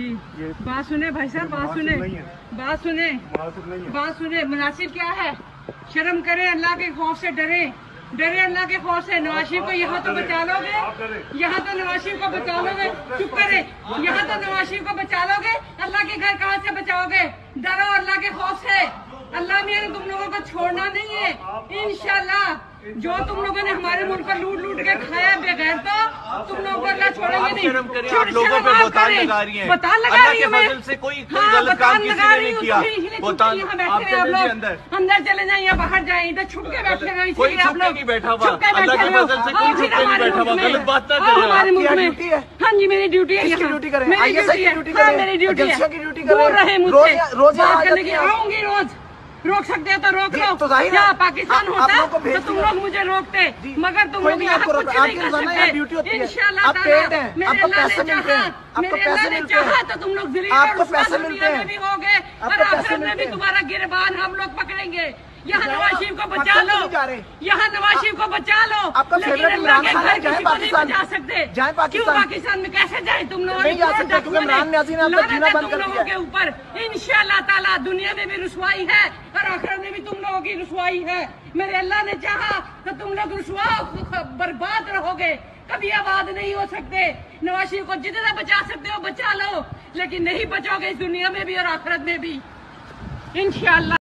बात सुने भाई साहब बात सुने। बात सुने। बात सुने मुनासिब क्या है? शर्म करे अल्लाह के खौफ से डरे। डरे अल्लाह के खौफ से। नवाशिफ को यहाँ तो बचा लोगे यहाँ तो नवाशिफ को बचा लोगे चुप करे। यहाँ तो नवाशिफ को बचा लोगे अल्लाह के घर कहाँ से बचाओगे? डरो अल्लाह के खौफ से। अल्लाह ने तुम लोगों को छोड़ना नहीं है। इंशाल्लाह जो तुम लोगों ने हमारे मुल्क को लूट लूट के खाया बगैर तो तुम लोगों को छोड़ेंगे नहीं शर्म करिए, आप लोगों पे बोतान लगा रही हैं। बोतान लगा रही के मैं। से कोई- कोई गलत काम किसी ने नहीं किया। फिर इसलिए बोतान- चुप के यहाँ आप चले अंदर। अंदर चले जाइए या बाहर जाए इधर छुप के बैठे हैं कोई छुप के नहीं बैठा हुआ। अल्लाह के फजल से हाँ, कोई छुप के नहीं हमारे बैठा हुआ। मुल्क में। गलत बात ना हाँ, करें आप। मुल्क में ड्यूटी है? जी मेरी ड्यूटी है किसकी ड्यूटी करें? की। ड्यूटी हाँ, करें? मेरी ड्यूटी है की ड्यूटी करें? रोज- करने की आऊँगी रोज रोक सकते हो तो रोक लो तो क्या पाकिस्तान होता आप को तो तुम लोग मुझे रोकते मगर तुम लोग यहाँ कुछ नहीं कर सकते ड्यूटी होती है। इंशाल्लाह आप पेड हैं, आपको पैसे मिलते हैं, आपको पैसे मिलते हैं। तो तुम लोग आपको पैसे मिलते हैं। भी होगे और आपको में भी हैं। तुम्हारा गिरबान हम लोग पकड़ेंगे यहाँ नवाज़ शरीफ को बचा लो। जा। यहाँ नवाज़ शरीफ को बचा लो। आपका फेवरेट इमरान खान है, जाए पाकिस्तान। बचा सकते। जाए पाकिस्तान। पाकिस्तान में कैसे जाए? तुम लोग नहीं जा सकते, क्योंकि इमरान न्याजी ने आपका जीना बंद कर दिया। के ऊपर। इंशाल्लाह ताला दुनिया में भी रुसवाई है और आखिरत में भी तुम लोगों की रुसवाई है। मेरे अल्लाह ने चाहा तो तुम लोग रुसवा बर्बाद रहोगे। कभी आबाद नहीं हो सकते। नवाज़ शरीफ को जितना बचा सकते हो बचा लो। लेकिन नहीं बचोगे इस दुनिया में भी और आखिरत में भी। इंशाल्लाह।